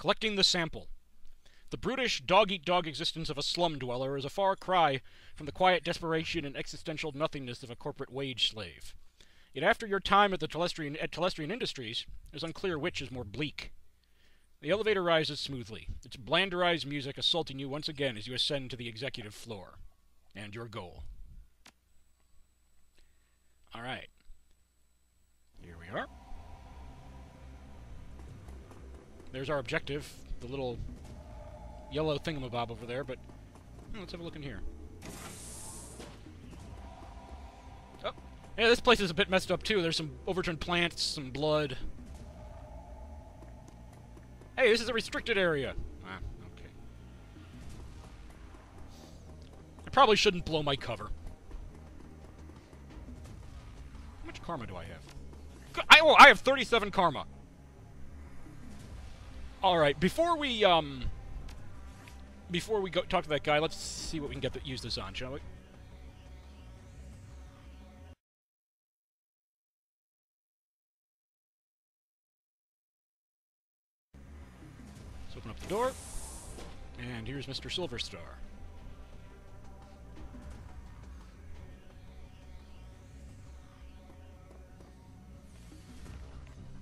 Collecting the sample. The brutish, dog eat dog existence of a slum dweller is a far cry from the quiet desperation and existential nothingness of a corporate wage slave. Yet after your time at the Telestrian, at Telestrian Industries, it is unclear which is more bleak. The elevator rises smoothly, its blanderized music assaulting you once again as you ascend to the executive floor. And your goal. Alright. Here we are. There's our objective, the little yellow thingamabob over there, but oh, let's have a look in here. Oh, yeah, this place is a bit messed up too. There's some overturned plants, some blood. Hey, this is a restricted area. Ah, okay. I probably shouldn't blow my cover. How much karma do I have? I, oh, I have 37 karma. Alright, before we, um before we go talk to that guy, let's see what we can get to use this on, shall we? Let's open up the door. And here's Mr. Silverstar.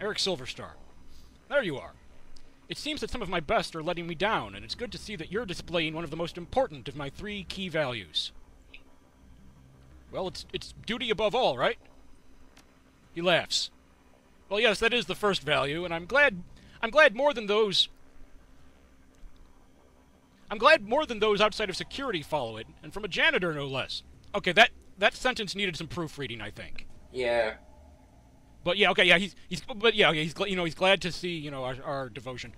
Eric Silverstar. There you are. It seems that some of my best are letting me down, and it's good to see that you're displaying one of the most important of my three key values. Well, it's, it's duty above all, right? He laughs. Well, yes, that is the first value, and I'm glad... I'm glad more than those... I'm glad more than those outside of security follow it, and from a janitor, no less. Okay, that, that sentence needed some proofreading, I think. Yeah. But yeah, okay, yeah, he's he's but yeah, he's you know he's glad to see you know our, our devotion.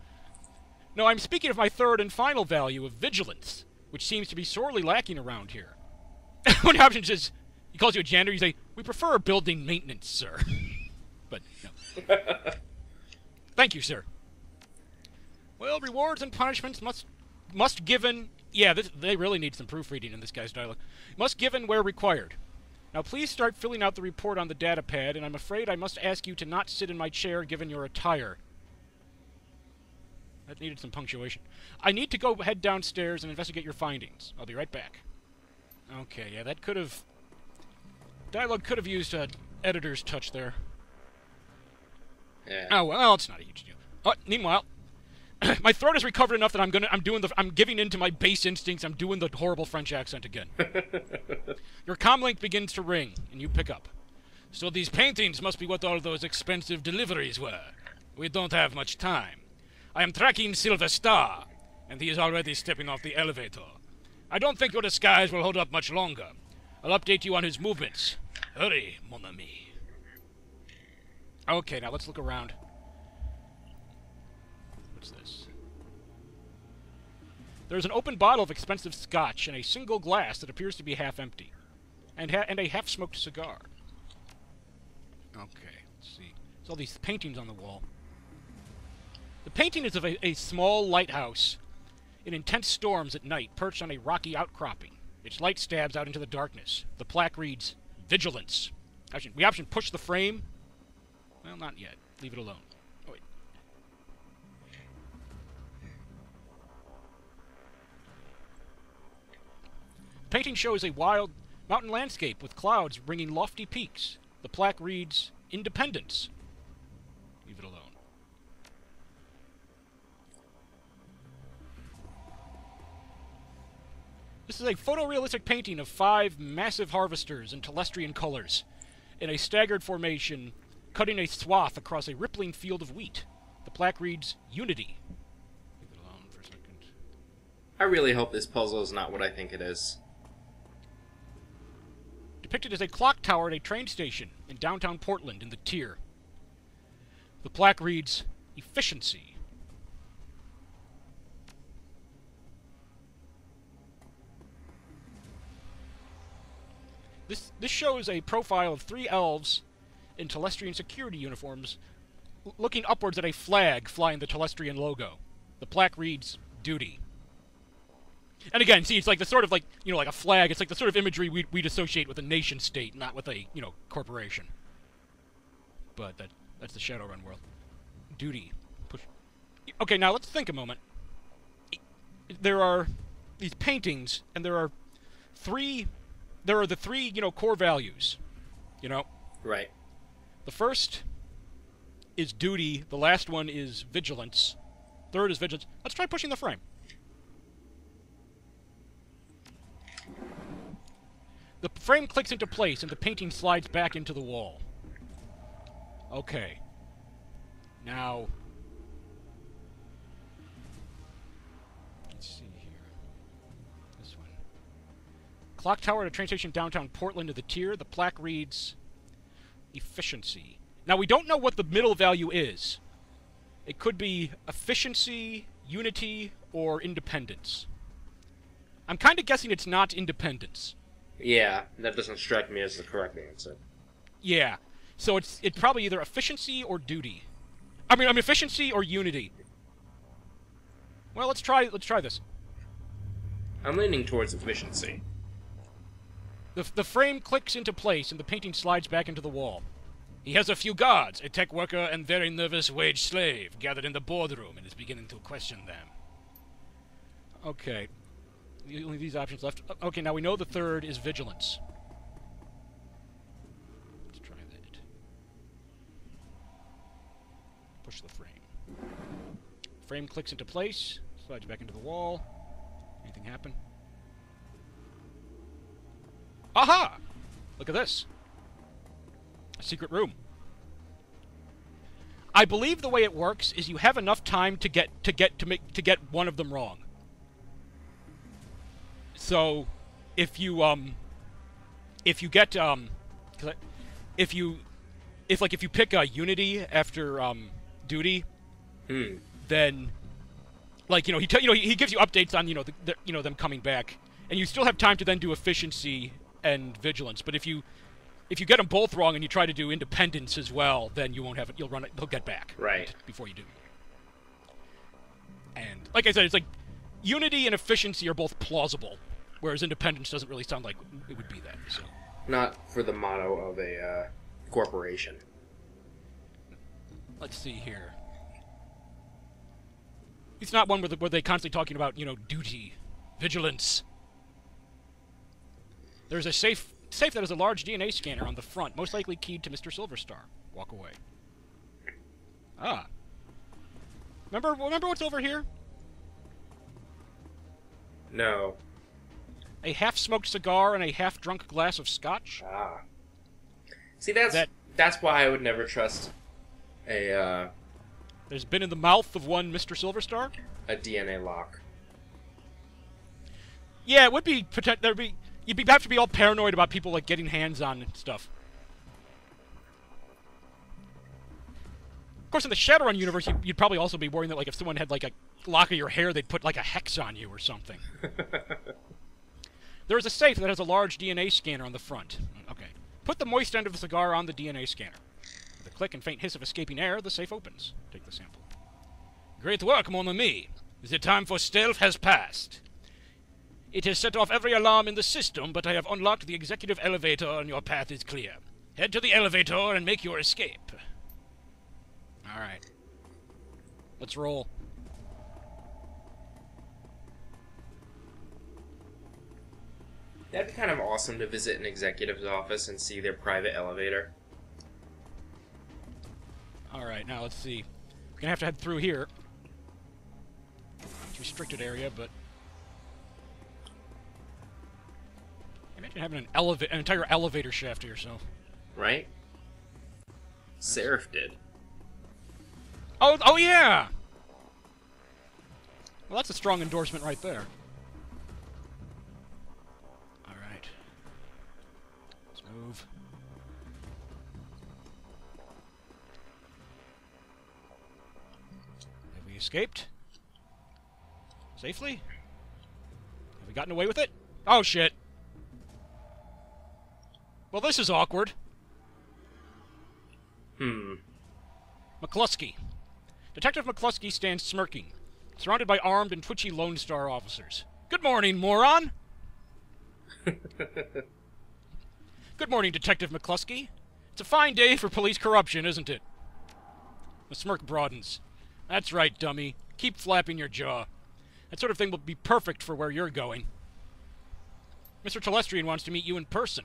No, I'm speaking of my third and final value of vigilance, which seems to be sorely lacking around here. One option says he calls you a janitor. You say we prefer building maintenance, sir. but no. Thank you, sir. Well, rewards and punishments must must given. Yeah, this, they really need some proofreading in this guy's dialogue. Must given where required. Now please start filling out the report on the data pad, and I'm afraid I must ask you to not sit in my chair given your attire. That needed some punctuation. I need to go head downstairs and investigate your findings. I'll be right back. Okay, yeah, that could have... Dialogue could have used a editor's touch there. Yeah. Oh, well, it's not a huge deal. Oh, meanwhile, my throat has recovered enough that I'm gonna I'm doing the I'm giving in to my base instincts. I'm doing the horrible French accent again. Your comlink begins to ring, and you pick up. So these paintings must be what all those expensive deliveries were. We don't have much time. I am tracking Silverstar, and he is already stepping off the elevator. I don't think your disguise will hold up much longer. I'll update you on his movements. Hurry, mon ami. Okay, now let's look around. This? There's an open bottle of expensive scotch and a single glass that appears to be half empty, and ha and a half-smoked cigar. Okay, let's see. There's all these paintings on the wall. The painting is of a, a small lighthouse in intense storms at night, perched on a rocky outcropping. Its light stabs out into the darkness. The plaque reads, Vigilance. Option, we option push the frame. Well, not yet. Leave it alone. The painting shows a wild mountain landscape with clouds ringing lofty peaks. The plaque reads, Independence. Leave it alone. This is a photorealistic painting of five massive harvesters in Telestrian colors, in a staggered formation, cutting a swath across a rippling field of wheat. The plaque reads, Unity. Leave it alone for a second. I really hope this puzzle is not what I think it is. Depicted as a clock tower at a train station in downtown Portland in the Tir. The plaque reads, Efficiency. This, this shows a profile of three elves in Telestrian security uniforms looking upwards at a flag flying the Telestrian logo. The plaque reads, Duty. And again, see, it's like the sort of like, you know, like a flag. It's like the sort of imagery we'd, we'd associate with a nation state, not with a, you know, corporation. But that that's the Shadowrun world. Duty. Push. okay, now let's think a moment. There are these paintings, and there are three. There are the three, you know, core values. You know, Right. the first is duty. The last one is vigilance. Third is vigilance. Let's try pushing the frame. The frame clicks into place, and the painting slides back into the wall. Okay. Now. Let's see here. This one. Clock tower at a train station downtown Portland to the Tir. The plaque reads efficiency. Now we don't know what the middle value is. It could be efficiency, unity, or independence. I'm kind of guessing it's not independence. Yeah, that doesn't strike me as the correct answer. Yeah. So it's it's probably either efficiency or duty. I mean, I mean efficiency or unity. Well, let's try let's try this. I'm leaning towards efficiency. The the frame clicks into place and the painting slides back into the wall. He has a few guards, a tech worker and very nervous wage slave, gathered in the boardroom and is beginning to question them. Okay. Only these options left. Okay, now we know the third is vigilance. Let's try that. Push the frame. Frame clicks into place, slides back into the wall. Anything happen? Aha! Look at this. A secret room. I believe the way it works is you have enough time to get to get to make to get one of them wrong. So, if you um, if you get um, if you if like if you pick a unity after um duty, Hmm. then like you know he tell you know he, he gives you updates on you know the, the, you know them coming back, and you still have time to then do efficiency and vigilance. But if you if you get them both wrong and you try to do independence as well, then you won't have it. You'll run it. They'll get back Right. before you do. And like I said, it's like unity and efficiency are both plausible, whereas independence doesn't really sound like it would be that. So Not for the motto of a uh, corporation. let's see here. It's not one where, the, where they constantly talking about you know duty, vigilance. There's a safe safe that has a large DNA scanner on the front, most likely keyed to Mr. Silverstar. Walk away. Ah. Remember remember what's over here? No. A half-smoked cigar and a half-drunk glass of scotch. Ah. See, that's That- that's why I would never trust a uh, There's been in the mouth of one Mr. Silverstar. a DNA lock. Yeah, it would be. There'd be you'd be have to be all paranoid about people like getting hands on stuff. Of course, in the Shadowrun universe, you'd, you'd probably also be worrying that like if someone had like a lock of your hair, they'd put like a hex on you or something. There is a safe that has a large DNA scanner on the front. Okay. Put the moist end of the cigar on the DNA scanner. With a click and faint hiss of escaping air, the safe opens. Take the sample. Great work, mon ami. The time for stealth has passed. It has set off every alarm in the system, but I have unlocked the executive elevator and your path is clear. Head to the elevator and make your escape. Alright. Let's roll. That'd be kind of awesome to visit an executive's office and see their private elevator. Alright, now let's see. We're gonna have to head through here. It's a restricted area, but. Imagine having an eleva- an entire elevator shaft to yourself. Right? Seraph did. Oh, oh yeah! Well, that's a strong endorsement right there. Move. Have we escaped? Safely? Have we gotten away with it? Oh, shit. Well, this is awkward. Hmm. McCluskey. Detective McCluskey stands smirking, surrounded by armed and twitchy Lone Star officers. Good morning, moron! Good morning, Detective McCluskey. It's a fine day for police corruption, isn't it? The smirk broadens. That's right, dummy. Keep flapping your jaw. That sort of thing will be perfect for where you're going. Mr. Telestrian wants to meet you in person.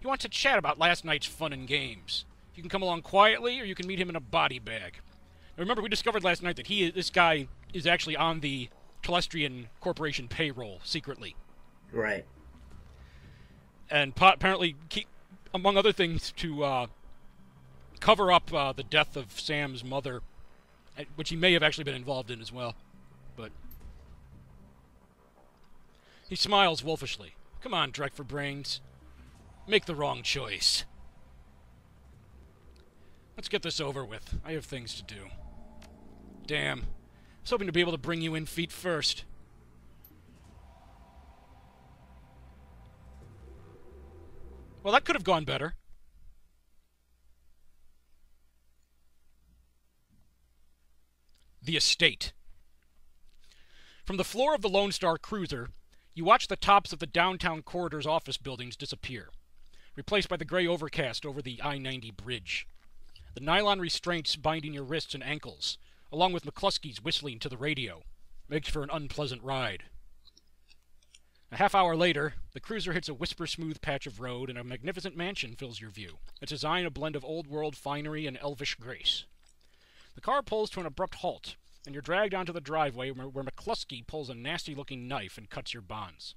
He wants to chat about last night's fun and games. You can come along quietly, or you can meet him in a body bag. Now, remember, we discovered last night that he, this guy, is actually on the Telestrian Corporation payroll secretly, Right. And apparently, keep, among other things, to uh, cover up uh, the death of Sam's mother, which he may have actually been involved in as well. But he smiles wolfishly. Come on, Drek for brains. Make the wrong choice. Let's get this over with. I have things to do. Damn. I was hoping to be able to bring you in feet first. Well, that could have gone better. The estate. From the floor of the Lone Star cruiser, you watch the tops of the downtown corridor's office buildings disappear, replaced by the gray overcast over the I 90 bridge. The nylon restraints binding your wrists and ankles, along with McCluskey's whistling to the radio, makes for an unpleasant ride. A half hour later, the cruiser hits a whisper smooth patch of road and a magnificent mansion fills your view, its design a blend of old world finery and elvish grace. The car pulls to an abrupt halt, and you're dragged onto the driveway where, McCluskey pulls a nasty looking knife and cuts your bonds.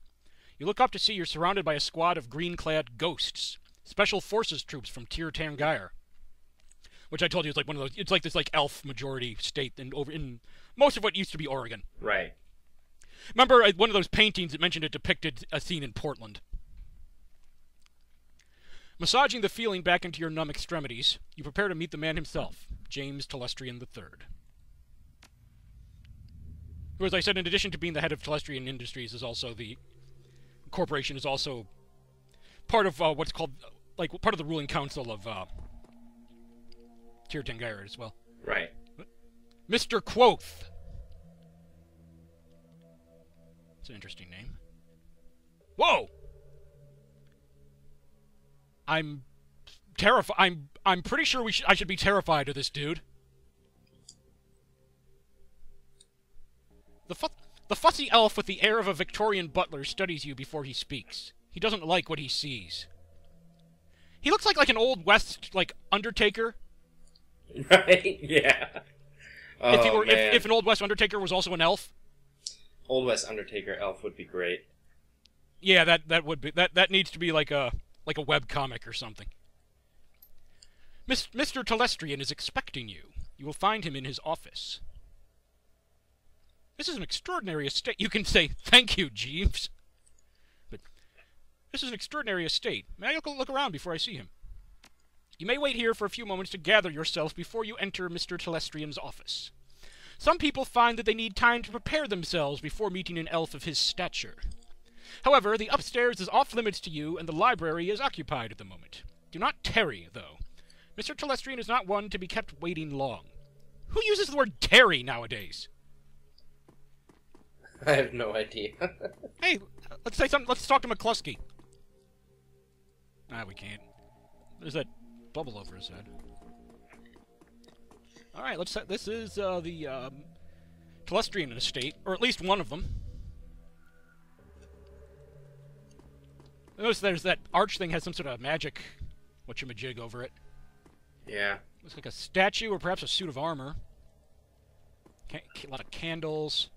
You look up to see you're surrounded by a squad of green clad ghosts, special forces troops from Tir Tairngire. Which I told you is like one of those it's like this like elf majority state in over in most of what used to be Oregon. Right. Remember uh, one of those paintings that mentioned it depicted a scene in Portland. Massaging the feeling back into your numb extremities, you prepare to meet the man himself, James Telestrian III. Who, as I said, in addition to being the head of Telestrian Industries, is also the corporation is also part of uh, what's called like part of the ruling council of uh, Tir Tairngire as well. Right. Mr. Quoth. It's an interesting name. Whoa! I'm terrified. I'm I'm pretty sure we should I should be terrified of this dude. The fu- the fussy elf with the air of a Victorian butler studies you before he speaks. He doesn't like what he sees. He looks like like an old west like Undertaker. Right? Yeah. Oh, if were if, if an old west Undertaker was also an elf. Old West Undertaker elf would be great. Yeah, that that would be that that needs to be like a like a web comic or something. Mr. Telestrian is expecting you. You will find him in his office. This is an extraordinary estate. You can say thank you, Jeeves. But this is an extraordinary estate. May I look, look around before I see him? You may wait here for a few moments to gather yourself before you enter Mr. Telestrian's office. Some people find that they need time to prepare themselves before meeting an elf of his stature. However, the upstairs is off limits to you, and the library is occupied at the moment. Do not tarry, though. Mr. Telestrian is not one to be kept waiting long. Who uses the word tarry nowadays? I have no idea. Hey, let's say something. Let's talk to McCluskey. Ah, we can't. There's that bubble over his head. All right, let's. This is uh, the um, Telestrian estate, or at least one of them. Notice there's that arch thing has some sort of magic whatchamajig over it. yeah. Looks like a statue or perhaps a suit of armor. Ca- a lot of candles.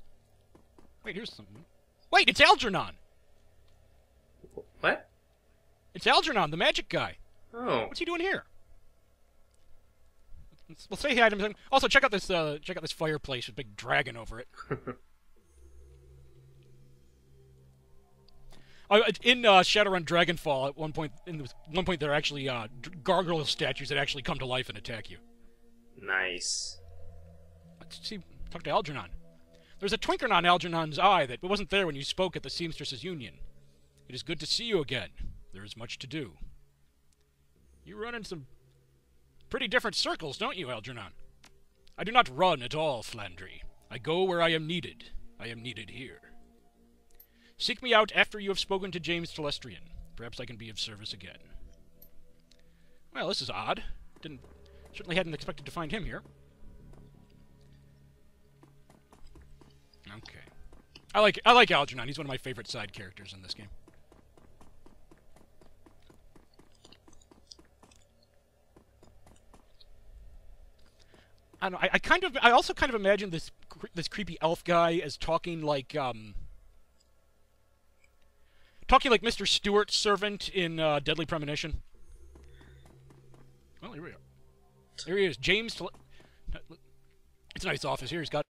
Wait, here's something. Wait, it's Algernon! What? It's Algernon, the magic guy. Oh. What's he doing here? Let's, let's say hi to him. Also, check out this. Uh, check out this fireplace with a big dragon over it. Uh, in uh, Shadowrun Dragonfall, at one point, in this- one point, there are actually uh, gargoyle statues that actually come to life and attack you. Nice. Let's see. Talk to Algernon. There's a twinkle on Algernon's eye that wasn't there when you spoke at the Seamstresses Union. It is good to see you again. There is much to do. You run in some pretty different circles, don't you, Algernon? I do not run at all, Flandry. I go where I am needed. I am needed here. Seek me out after you have spoken to James Telestrian. Perhaps I can be of service again. Well, this is odd. Didn't certainly hadn't expected to find him here. Okay. I like I like Algernon. He's one of my favorite side characters in this game. I don't know. I, I kind of I also kind of imagine this this creepy elf guy as talking like um talking like Mr. Stewart's servant in uh, Deadly Premonition. Well, here we are. Here he is, James. It's a nice office here. He's got